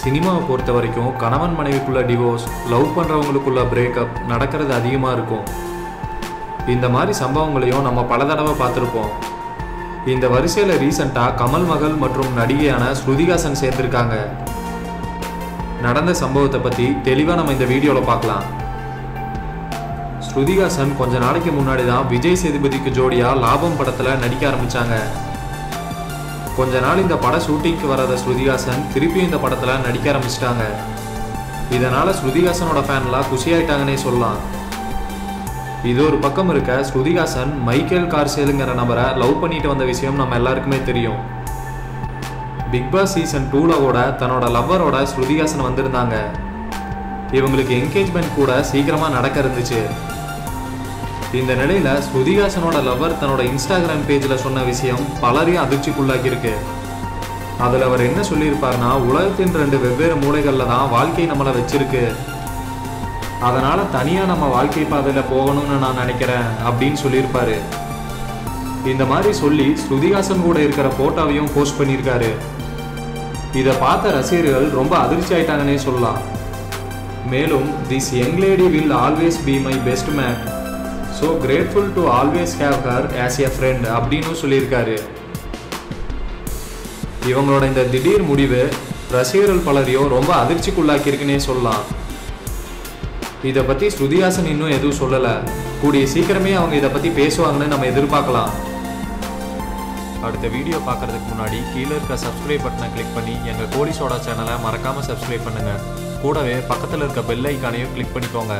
சினிமாவை பொறுத்த வரைக்கும் கணவன் மனைவிக்குள்ள டிவோர்ஸ் லவ் பண்ணுறவங்களுக்குள்ள பிரேக்கப் நடக்கிறது அதிகமாக இருக்கும். இந்த மாதிரி சம்பவங்களையும் நம்ம பல தடவை பார்த்துருப்போம். இந்த வரிசையில் ரீசண்டாக கமல் மகள் மற்றும் நடிகையான ஸ்ருதிகாசன் சேர்ந்திருக்காங்க. நடந்த சம்பவத்தை பற்றி தெளிவாக நம்ம இந்த வீடியோவில் பார்க்கலாம். ஸ்ருதிகாசன் கொஞ்ச நாளைக்கு முன்னாடி தான் விஜய் சேதுபதிக்கு ஜோடியாக லாபம் படத்தில் நடிக்க ஆரம்பித்தாங்க கொஞ்ச நாள் இந்த பட ஷூட்டிங்க்கு வராத ஸ்ருதிஹாசன் திருப்பியும் இந்த படத்தில் நடிக்க ஆரம்பிச்சிட்டாங்க. இதனால் ஸ்ருதிஹாசனோட ஃபேன்லாம் குஷியாயிட்டாங்கன்னே சொல்லலாம். இது ஒரு பக்கம் இருக்க ஸ்ருதிஹாசன் மைக்கேல் கார்சேலுங்கிற நபரை லவ் பண்ணிட்டு வந்த விஷயம் நம்ம எல்லாருக்குமே தெரியும். பிக் பாஸ் சீசன் டூலவோட தன்னோட லவ்வரோட ஸ்ருதிஹாசன் வந்திருந்தாங்க. இவங்களுக்கு என்கேஜ்மெண்ட் கூட சீக்கிரமாக நடக்க இருந்துச்சு. இந்த நிலையில ஸ்ருதிகாசனோட லவர் தன்னோட இன்ஸ்டாகிராம் பேஜில் சொன்ன விஷயம் பலரையும் அதிர்ச்சிக்குள்ளாக்கியிருக்கு. அதில் அவர் என்ன சொல்லியிருப்பார்னா உலகத்தின் ரெண்டு வெவ்வேறு மூலைகளில் தான் வாழ்க்கை நம்மளை வச்சிருக்கு. அதனால் தனியாக நம்ம வாழ்க்கை பாதையில் போகணும்னு நான் நினைக்கிறேன் அப்படின்னு சொல்லியிருப்பாரு. இந்த மாதிரி சொல்லி ஸ்ருதிகாசன் கூட இருக்கிற போட்டோவையும் போஸ்ட் பண்ணியிருக்காரு. இதை பார்த்த ரசிகர்கள் ரொம்ப அதிர்ச்சி ஆயிட்டாங்கன்னே சொல்லலாம். மேலும் this young lady will always be my best mate so grateful to always have her as a friend அப்படின்னு சொல்லியிருக்காரு. இவங்களோட இந்த திடீர் முடிவு ரசிகர்கள் பலரையும் ரொம்ப அதிர்ச்சிக்குள்ளாக்கியிருக்குன்னே சொல்லலாம். இதை பற்றி ஸ்ருதிஹாசன் இன்னும் எதுவும் சொல்லலை. கூடிய சீக்கிரமே அவங்க இதை பற்றி பேசுவாங்கன்னு நம்ம எதிர்பார்க்கலாம். அடுத்த வீடியோ பார்க்கறதுக்கு முன்னாடி கீழே இருக்க சப்ஸ்கிரைப் பட்டனை கிளிக் பண்ணி எங்கள் கோடி சோடா சேனலை மறக்காமல் சப்ஸ்கிரைப் பண்ணுங்கள் கூடவே பக்கத்தில் இருக்க பெல் ஐக்கானையும் கிளிக் பண்ணிக்கோங்க.